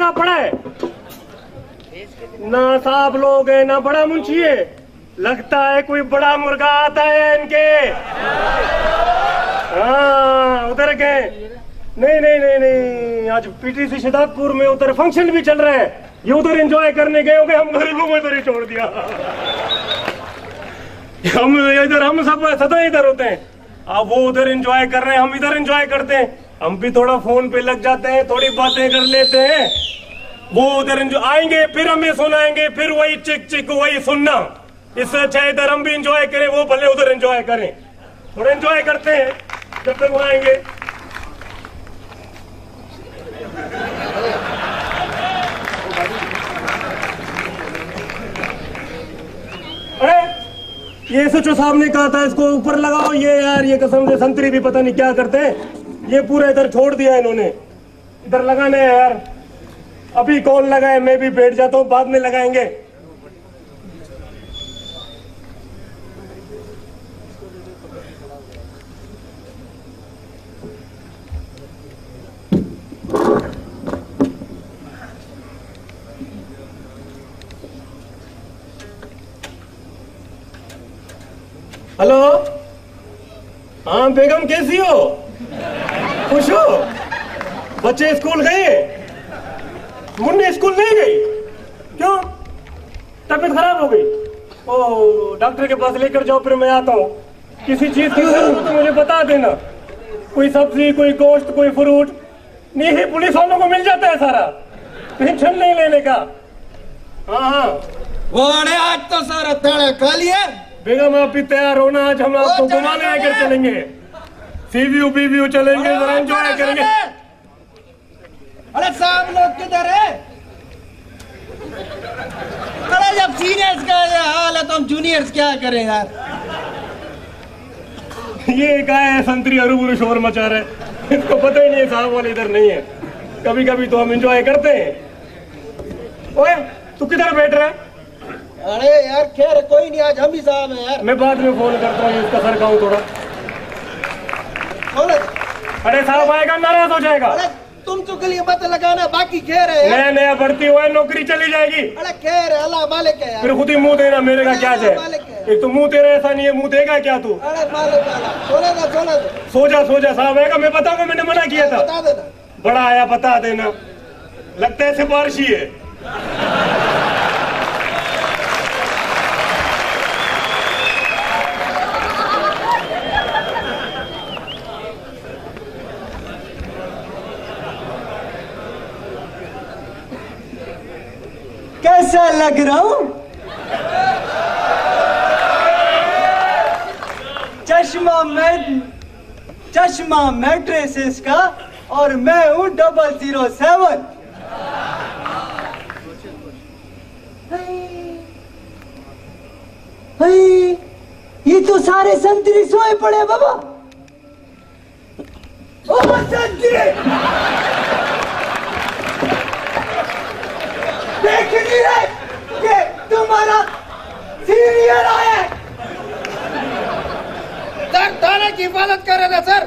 نہ پڑا ہے نہ صاحب لوگ ہیں، نہ بڑا منشی ہے۔ لگتا ہے کوئی بڑا مرغا آتا ہے ان کے۔ ہاں ادھر گئے۔ نہیں نہیں نہیں آج پی ٹی سی شداد پور میں ادھر فنکشن بھی چل رہے ہیں یہ ادھر انجوائے کرنے گئے ہوگے، ہم غریبوں کو ادھر ہی چھوڑ دیا۔ ہم ادھر، ہم سب سدا ادھر ہوتے ہیں۔ آپ وہ ادھر انجوائے کر رہے ہیں، ہم ادھر انجوائے کرتے ہیں۔ ہم بھی تھوڑا فون پہ لگ جاتے ہیں، تھوڑی باتیں کر لیتے ہیں۔ وہ ادھر جو آئیں گے، پھر ہمیں سنائیں گے، پھر وہی چک چک، وہی سننا۔ اس سے اچھا ادھر ہم بھی انجوائے کریں، وہ بھلے ادھر انجوائے کریں۔ تھوڑا انجوائے کرتے ہیں، جب تک وہ آئیں گے۔ یہ سچو صاحب نے کہا تھا اس کو اوپر لگاؤ، یہ یار، یہ قسم سے سنتری بھی پتہ نہیں کیا کرتے۔ ہیں یہ پورا ادھر چھوڑ دیا انہوں نے۔ ادھر لگانا ہے یار۔ ابھی کون لگائے؟ میں بھی بیٹھ جاتا ہوں، بعد میں لگائیں گے۔ ہلو؟ ہاں بیگم کیسی ہو؟ خوش ہو؟ بچے اسکول گئے۔ منی اسکول نہیں گئی۔ کیوں؟ طبیعت خراب ہو گئی۔ او ڈاکٹر کے پاس لے کر جاؤ پھر میں آتا ہوں۔ کسی چیز کی ضرورت مجھے بتا دینا۔ کوئی سبزی کوئی گوشت کوئی فروٹ۔ نہیں ہی پولیس والوں کو مل جاتا ہے سارا۔ ٹینشن نہیں لینے کا۔ ہاں ہاں۔ آج تو سارا تھاڑا کھا لیا بیگم آپ بھی تیار ہونا آج ہم آپ کو گھمانے آ کر چلیں گے۔ سی ویو بی ویو چلیں گے ذرا انجوائے کریں گے۔ ارے صاحب لوگ کدھر ہے ارے جب سینئرز کا حال ہے تو ہم جونیئرز کیا کریں یار؟ یہ کہا ہے سنتری اروبرو شور مچا رہے اس کو پتہ ہی نہیں ہے صاحب والے ادھر نہیں ہے۔ کبھی کبھی تو ہم انجوائے کرتے ہیں۔ اوے تو کدھر بیٹھ رہا ہے؟ ارے یار خیر کوئی نہیں آج ہم ہی صاحب ہیں یار۔ میں بعد میں فون کرتا ہوں اس کا سر کھاؤں تھوڑا۔ ارے صاحب آئے گا ناراض ہو جائے گا۔ تم تو گلی مت لگانا باقی کہہ رہے ہیں۔ نئے نیا بھرتی ہوئے نوکری چلی جائے گی۔ ارے کہہ اللہ مالک ہے پھر خود ہی منہ دینا میرے کا کیا ہے۔ ایک تو منہ تیرا ایسا نہیں ہے منہ دے گا کیا تو؟ ارے سو جا سو جا صاحب آئے گا میں بتاؤں گا میں نے منع کیا تھا۔ بڑا آیا بتا دینا۔ لگتا ہے سفارشی ہے۔ لگ رہا ہوں چشمہ میٹ چشمہ میٹریسز کا اور میں ہوں ڈبل زیرو سیون یہ تو سارے سنتری سوئے پڑے بابا! سنتری! نا سر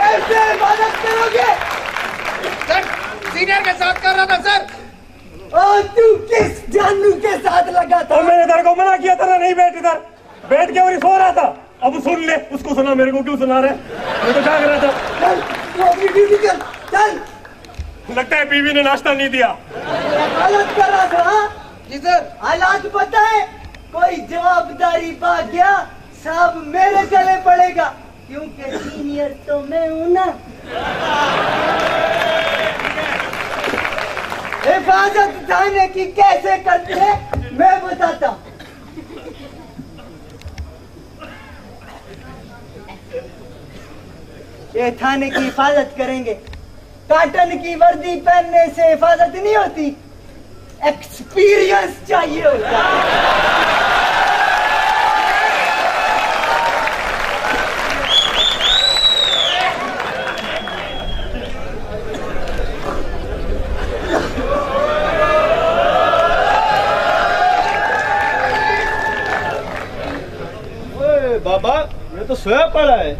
ایسے عبادت کرو گے سر سینئر کے ساتھ کر رہا تھا سر اور تو کس جانو کے ساتھ لگا تھا میں نے در کو منع کیا تھا نہیں بیٹھ ادھر بیٹھ کے اور سو رہا تھا اب سن لے اس کو سنا میرے کو کیوں سنا رہے میں تو کیا کر رہا تھا چل اپنی بیوی چل چل لگتا ہے بیوی نے ناشتہ نہیں دیا غلط کر رہا تھا جی سر حالات پتہ ہے کوئی جواب داری پا گیا سب میرے گلے پڑے گا۔ کیونکہ سینئر تو میں ہوں نا۔ حفاظت دانے کی کیسے کرتے میں بتاتا ہوں۔ یہ تھانے کی حفاظت کریں گے۔ کاٹن کی وردی پہننے سے حفاظت نہیں ہوتی۔ ایکسپیرینس چاہیے ہوتا۔ تو سویا پڑا ہے۔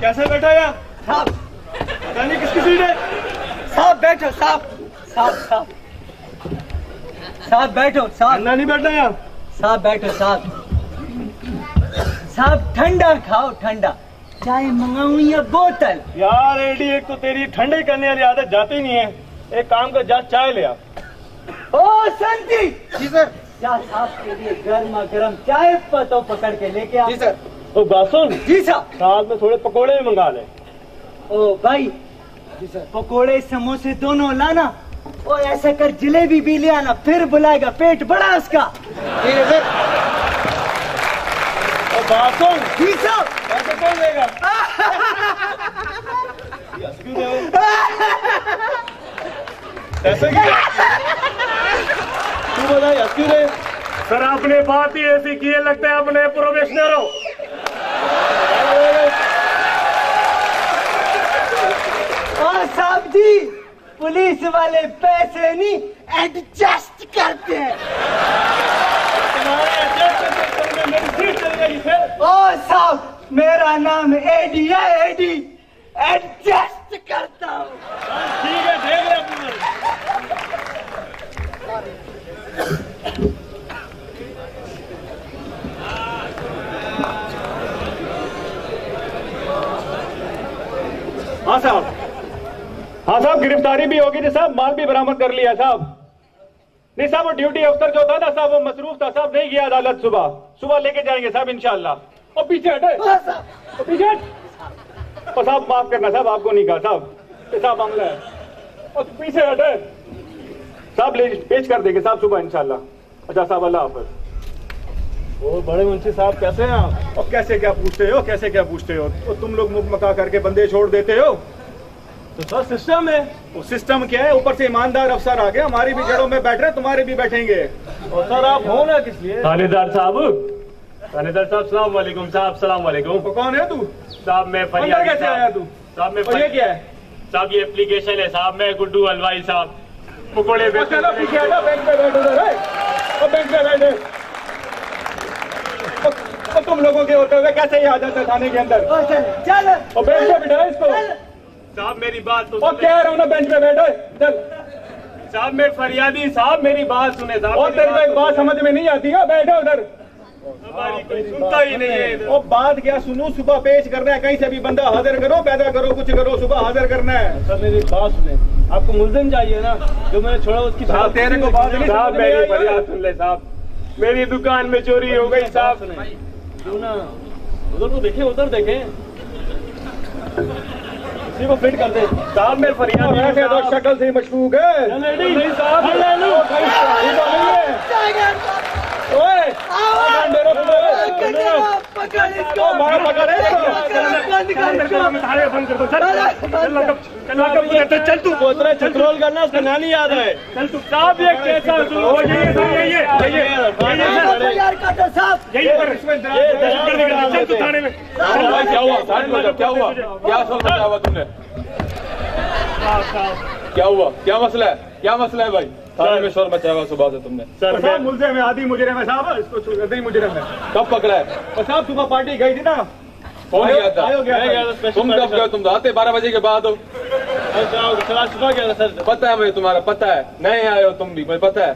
کیسے بیٹھا گیا صاحب۔ پتا نہیں کس کی سیٹ ہے۔ صاحب بیٹھو صاحب۔ صاحب صاحب۔ صاحب بیٹھو صاحب۔ نہیں بیٹھنا یہاں۔ صاحب بیٹھو صاحب۔ صاحب ٹھنڈا کھاؤ ٹھنڈا۔ چائے منگاؤں یا بوتل؟ یار ایڈی ایک تو تیری ٹھنڈے کرنے والی عادت جاتی نہیں ہے۔ ایک کام کا جا چائے لیا او سنتی! جی سر۔ کیا صاحب کے لیے گرم گرم چائے پتو پکڑ کے لے کے جی سر۔ او گاسون جی سر۔ ساتھ میں تھوڑے پکوڑے بھی منگا لیں او بھائی جی سر۔ پکوڑے سموسے دونوں لانا۔ او ایسا کر جلے بھی بھی لے آنا پھر بلائے گا پیٹ بڑا اس کا۔ جی سر۔ او گاسون جی سر۔ ایسا کون لے گا؟ آہ سر آپ نے بات ہی ایسی کیے لگتا ہے آپ نے پروفیشنل ہو اور صاحب جی پولیس والے پیسے نہیں ایڈجسٹ کرتے ہیں۔ او صاحب میرا نام ایڈی ہے ایڈی ایڈجسٹ کرتا ہوں۔ ٹھیک ہے دیکھ رہے ہیں۔ ہاں صاحب۔ ہاں صاحب گرفتاری بھی ہوگی نہیں صاحب مال بھی برامد کر لیا صاحب۔ نہیں صاحب وہ ڈیوٹی افسر جو تھا نا صاحب وہ مصروف تھا صاحب نہیں گیا عدالت صبح۔ صبح لے کے جائیں گے صاحب انشاءاللہ۔ اور پیچھے ہٹے۔ ہاں پیچھے ہٹ۔ اور صاحب معاف کرنا صاحب آپ کو نہیں کہا صاحب۔ یہ صاحب معاملہ ہے۔ اور پیچھے ہٹے۔ صاحب پیش کر دیں گے صاحب صبح انشاءاللہ۔ اچھا صاحب اللہ حافظ۔ وہ بڑے منشی صاحب کیسے ہیں آپ؟ کیسے کیا پوچھتے ہو؟ کیسے کیا پوچھتے ہو؟ تو تم لوگ مک مکا کر کے بندے چھوڑ دیتے ہو؟ تو سر سسٹم ہے۔ وہ سسٹم کیا ہے؟ اوپر سے ایماندار افسر آ گئے ہماری بھی جڑوں میں بیٹھ رہے ہیں تمہارے بھی بیٹھیں گے۔ اور سر آپ ہو نا کس لیے؟ تھانیدار صاحب۔ تھانیدار صاحب السلام علیکم صاحب السلام علیکم۔ کون ہے تو؟ صاحب میں فریاد کیسے آیا تو؟ صاحب میں یہ کیا ہے؟ صاحب یہ اپلیکیشن ہے۔ صاحب میں گڈو الوائی صاحب۔ چلو پیچھے بینک پہ ادھر بینک پہ بیٹھے۔ تم لوگوں کے ہوتے ہوئے کیسے آ تھانے کے اندر؟ پہ اس کو۔ صاحب میری بات تو کہہ رہا ہوں نا بینچ پہ بیٹھو چل۔ صاحب میں فریادی صاحب میری بات سنے صاحب اور ایک بات سمجھ میں نہیں آتی ہاں، ہے بیٹھو ادھر۔ سنتا ہی نہیں ہے وہ بات کیا سنو صبح پیش کرنا ہے کہیں سے بھی بندہ حاضر کرو پیدا کرو کچھ کرو صبح حاضر کرنا ہے۔ سر میری بات سنیں۔ آپ کو ملزم چاہیے نا؟ جو میں نے چھوڑا اس کی صاحب تیرے کو بات نہیں صاحب میری فریاد سن لے صاحب۔ میری دکان میں چوری ہو گئی صاحب۔ کیوں نا؟ ادھر کو دیکھیں ادھر دیکھیں۔ اسی کو فٹ کر دیں۔ صاحب میری فریاد شکل سے مشکوک ہے۔ چل تو اتنا چنٹرول کرنا اس کا یاد ہے چل تو صاحب کیسا ہو کیا ہوا کیا ہوا کیا تم نے کیا ہوا؟ کیا مسئلہ ہے؟ کیا مسئلہ ہے بھائی؟ میں شور مچایا ہوا صبح سے تم نے۔ ملزم ہے مجرم ہے صاحب اس کو مجرم ہے۔ کب پکڑا ہے؟ صاحب صبح پارٹی گئی تھی نا۔ کون گیا تھا؟ تم کب گئے تم آتے بارہ بجے کے بعد ہو۔ پتہ ہے مجھے تمہارا پتہ ہے۔ نئے آئے ہو تم بھی مجھے پتہ ہے۔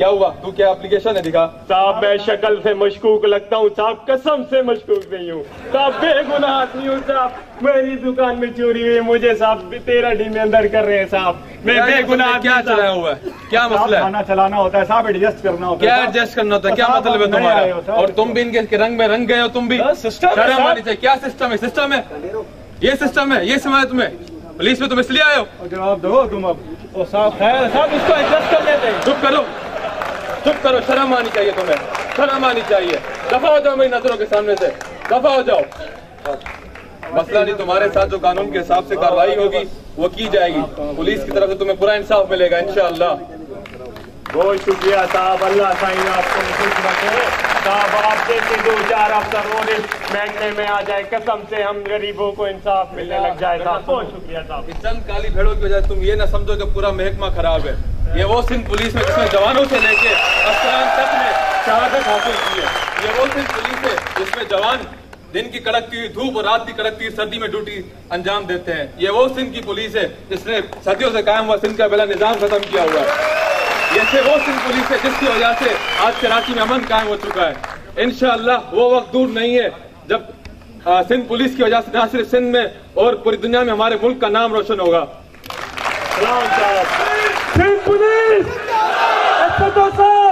کیا ہوا؟ تو کیا اپلیکیشن ہے؟ دکھا۔ صاحب میں شکل سے مشکوک لگتا ہوں۔ صاحب قسم سے مشکوک نہیں ہوں۔ صاحب بے گناہ آدمی ہوں صاحب۔ میری دکان میں چوری ہوئی۔ مجھے صاحب تیرہ ڈی میں اندر کر رہے ہیں صاحب۔ میں بے گناہ آدمی کیا چلایا ہوا ہے؟ کیا مسئلہ ہے؟ کھانا چلانا ہوتا ہے۔ صاحب ایڈجسٹ کرنا ہوتا ہے۔ کیا ایڈجسٹ کرنا ہوتا ہے؟ کیا مطلب ہے تمہارا؟ اور تم بھی ان کے رنگ میں رنگ گئے ہو تم بھی۔ شرم آنی چاہیے۔ کیا سسٹم ہے؟ سسٹم ہے۔ یہ سسٹم ہے۔ یہ سمجھا تمہیں۔ پولیس میں تم اس لیے آئے ہو۔ جواب دو تم اب۔ صاحب خیر صاحب اس کو ایڈجسٹ کر لیتے ہیں۔ چپ کرو۔ چپ کرو شرم آنی چاہیے تمہیں شرم آنی چاہیے۔ دفاع ہو جاؤ میری نظروں کے سامنے سے۔ دفاع ہو جاؤ۔ مسئلہ نہیں تمہارے ساتھ جو قانون کے حساب سے کاروائی ہوگی وہ کی جائے گی۔ پولیس کی طرف سے تمہیں پورا انصاف ملے گا انشاءاللہ۔ بہت شکریہ صاحب اللہ سائن آپ کو خوش رکھے۔ صاحب آپ جیسے دو چار افسر اور بیٹھنے میں آ جائے قسم سے ہم غریبوں کو انصاف ملنے لگ جائے۔ صاحب بہت شکریہ صاحب۔ چند کالی بھیڑوں کی وجہ سے تم یہ نہ سمجھو کہ پورا محکمہ خراب ہے۔ یہ وہ سندھ پولیس ہے جس نے جوانوں سے لے کے افسران تک نے شہادت حاصل کی ہے۔ یہ وہ سندھ پولیس ہے جس میں جوان دن کی کڑکتی ہوئی دھوپ اور رات کی کڑکتی ہوئی سردی میں ڈیوٹی انجام دیتے ہیں۔ یہ وہ سندھ کی پولیس ہے جس نے صدیوں سے قائم ہوا سندھ کا بلا نظام ختم کیا ہوا ہے۔ یہ سے وہ سندھ پولیس ہے جس کی وجہ سے آج کراچی میں امن قائم ہو چکا ہے۔ انشاءاللہ وہ وقت دور نہیں ہے جب سندھ پولیس کی وجہ سے نہ صرف سندھ میں اور پوری دنیا میں ہمارے ملک کا نام روشن ہوگا۔ تحسين بوليس السداسات